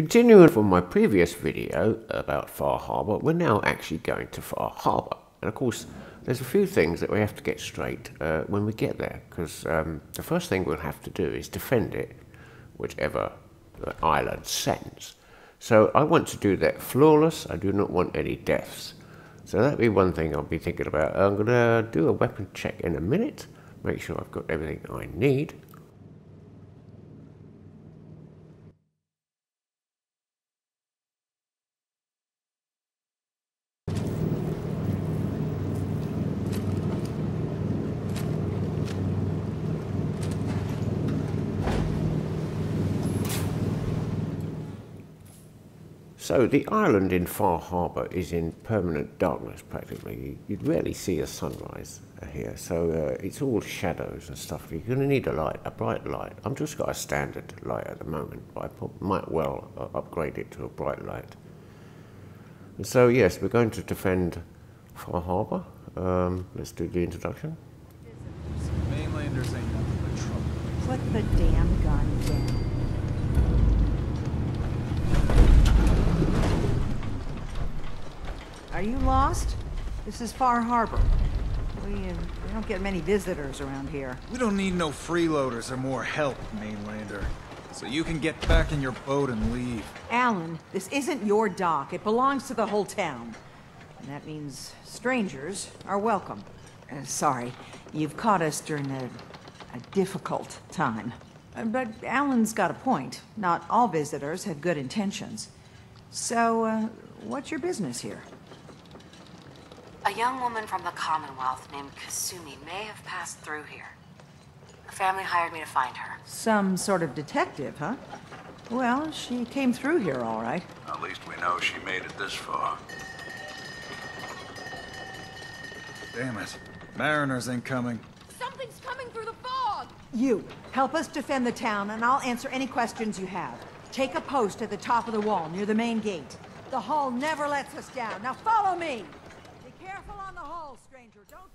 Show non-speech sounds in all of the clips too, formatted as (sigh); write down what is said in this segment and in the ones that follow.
Continuing from my previous video about Far Harbour, we're now actually going to Far Harbour. And of course, there's a few things that we have to get straight uh, when we get there, because um, the first thing we'll have to do is defend it, whichever island sends. So I want to do that flawless. I do not want any deaths. So that'd be one thing I'll be thinking about. I'm going to do a weapon check in a minute, make sure I've got everything I need. So the island in Far Harbour is in permanent darkness practically. You'd rarely see a sunrise here, so uh, it's all shadows and stuff. You're going to need a light, a bright light. I've just got a standard light at the moment, but I might well uh, upgrade it to a bright light. And so yes, we're going to defend Far Harbour. Um, let's do the introduction. Mainlanders ain't nothing but trouble. Put the damn gun down. Are you lost? This is Far Harbor. We, uh, we don't get many visitors around here. We don't need no freeloaders or more help, Mainlander. So you can get back in your boat and leave. Alan, this isn't your dock. It belongs to the whole town. And that means strangers are welcome. Uh, sorry, you've caught us during a, a difficult time. Uh, but Alan's got a point. Not all visitors have good intentions. So, uh, what's your business here? A young woman from the Commonwealth named Kasumi may have passed through here. Her family hired me to find her. Some sort of detective, huh? Well, she came through here all right. At least we know she made it this far. Damn it. Mariners ain't coming. Something's coming through the fog! You, help us defend the town, and I'll answer any questions you have. Take a post at the top of the wall, near the main gate. The hull never lets us down. Now follow me! Be careful on the hull, stranger. Don't...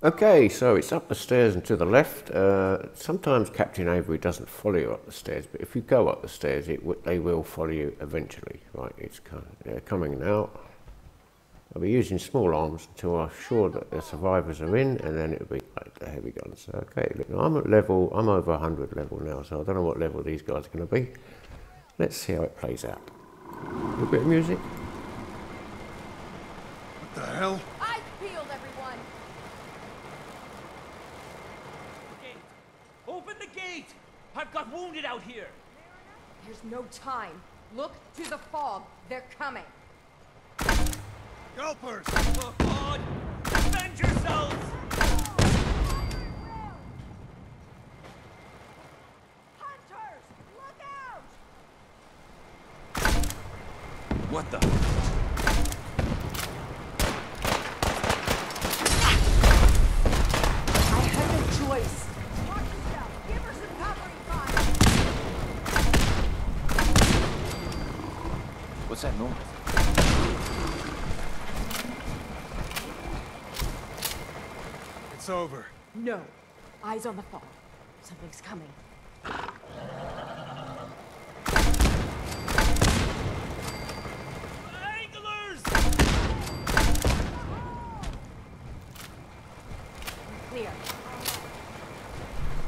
Okay, so it's up the stairs and to the left. Uh, sometimes Captain Avery doesn't follow you up the stairs, but if you go up the stairs, they will follow you eventually. Right, it's they're coming now. I'll be using small arms until I'm sure that the survivors are in, and then it'll be like the heavy guns. Okay, look, I'm at level, I'm over 100 level now, so I don't know what level these guys are going to be. Let's see how it plays out. A bit of music. What the hell? Eyes peeled, everyone! Gate! Open the gate! I've got wounded out here! There's no time. Look to the fog. They're coming. Gulpers! Oh God! Defend yourselves! Hunters! Look out! What the? What's that noise? It's over. No. Eyes on the fog. Something's coming. Anglers! Clear.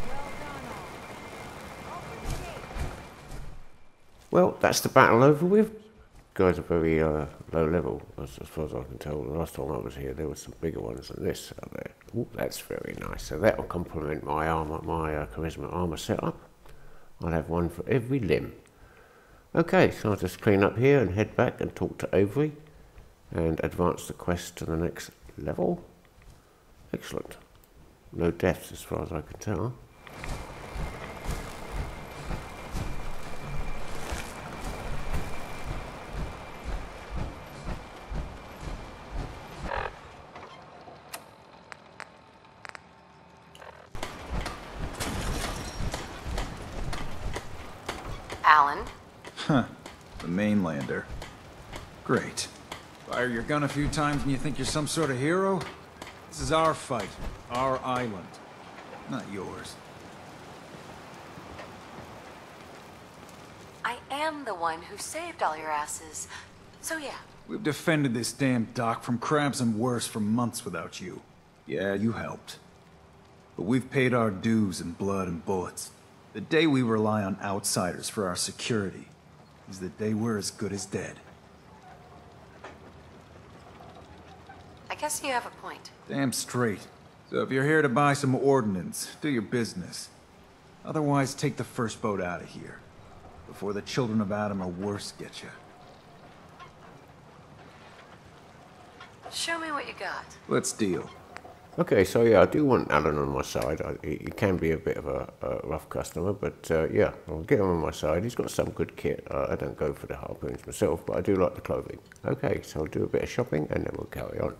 Well done, all. Open the gate. Well, that's the battle over with. Guys are very uh, low level, as, as far as I can tell. The last time I was here, there were some bigger ones than this out there. Ooh, that's very nice. So that will complement my armor, my uh, charisma armor setup. I'll have one for every limb. Okay, so I'll just clean up here and head back and talk to Avery and advance the quest to the next level. Excellent. No deaths as far as I can tell. Huh. The Mainlander. Great. Fire your gun a few times and you think you're some sort of hero? This is our fight. Our island. Not yours. I am the one who saved all your asses. So yeah, We've defended this damn dock from crabs and worse for months without you. Yeah, you helped. But we've paid our dues in blood and bullets. The day we rely on outsiders for our security is the day we're as good as dead. I guess you have a point. Damn straight. So if you're here to buy some ordnance, do your business. Otherwise, take the first boat out of here. Before the children of Atom or worse get you. Show me what you got. Let's deal. Okay, so yeah, I do want Alan on my side. I, he, can be a bit of a, a rough customer, but uh, yeah, I'll get him on my side. He's got some good kit. Uh, I don't go for the harpoons myself, but I do like the clothing. Okay, so I'll do a bit of shopping and then we'll carry on.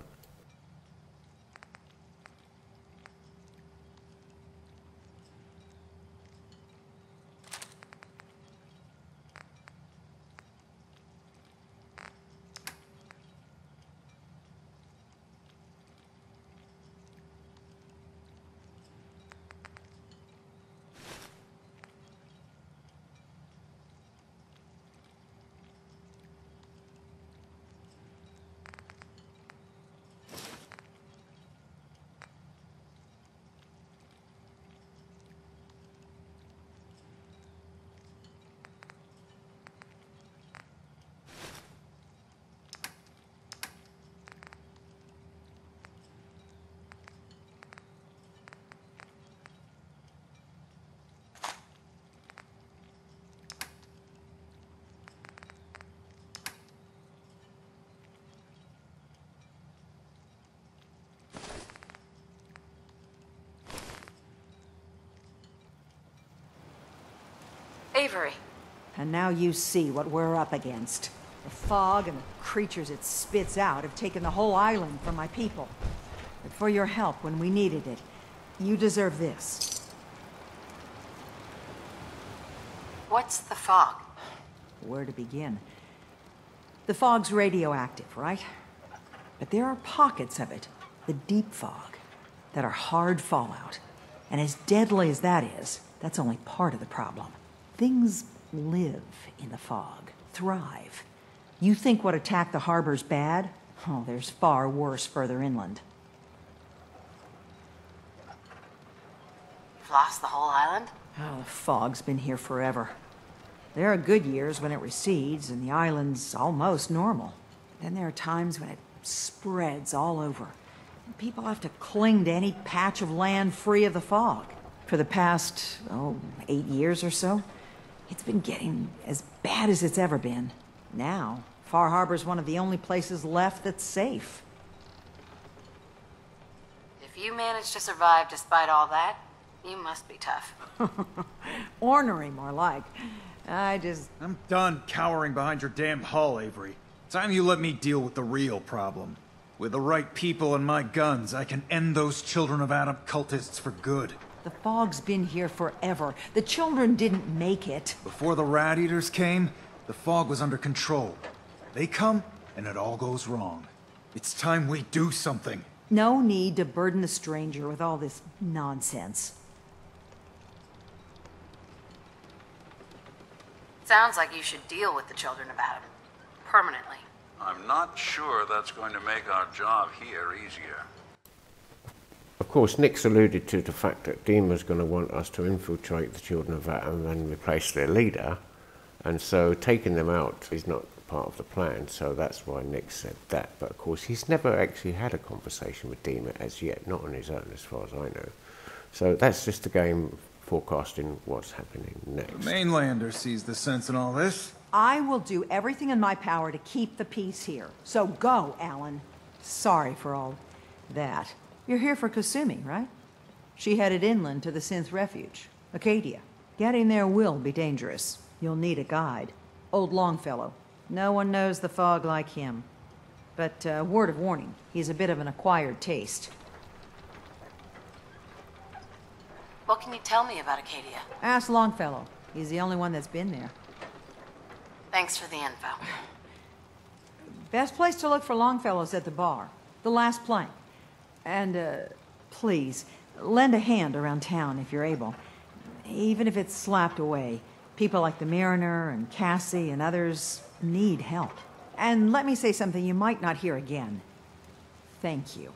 Avery, And now you see what we're up against. The fog and the creatures it spits out have taken the whole island from my people. But for your help when we needed it, you deserve this. what's the fog? Where to begin? The fog's radioactive, right? But there are pockets of it, the deep fog, that are hard fallout. And as deadly as that is, that's only part of the problem. Things live in the fog, thrive. You think what attacked the harbor's bad? Oh, there's far worse further inland. You've lost the whole island? Oh, the fog's been here forever. There are good years when it recedes and the island's almost normal. Then there are times when it spreads all over. And people have to cling to any patch of land free of the fog. For the past, oh, eight years or so, it's been getting as bad as it's ever been. Now, Far Harbor's one of the only places left that's safe. If you managed to survive despite all that, you must be tough. (laughs) Ornery, more like. I just I'm done cowering behind your damn hull, Avery. Time you let me deal with the real problem. With the right people and my guns, I can end those children of Atom cultists for good. The fog's been here forever. The children didn't make it. Before the rat eaters came, the fog was under control. They come, and it all goes wrong. It's time we do something. No need to burden the stranger with all this nonsense. Sounds like you should deal with the children of Atom. Permanently. I'm not sure that's going to make our job here easier. Of course, Nick's alluded to the fact that Dima's going to want us to infiltrate the Children of Atom and replace their leader, and so taking them out is not part of the plan, so that's why Nick said that. But of course, he's never actually had a conversation with Dima as yet, not on his own, as far as I know. So that's just the game forecasting what's happening next. The mainlander sees the sense in all this. I will do everything in my power to keep the peace here. So go, Alan. Sorry for all that. You're here for Kasumi, right? She headed inland to the Synth Refuge, Acadia. Getting there will be dangerous. You'll need a guide. Old Longfellow. No one knows the fog like him. But uh, word of warning, he's a bit of an acquired taste. What can you tell me about Acadia? Ask Longfellow. He's the only one that's been there. Thanks for the info. Best place to look for Longfellow's at the bar. The last plank. And, uh, please, lend a hand around town if you're able. Even if it's slapped away. People like the Mariner and Cassie and others need help. And let me say something you might not hear again. Thank you.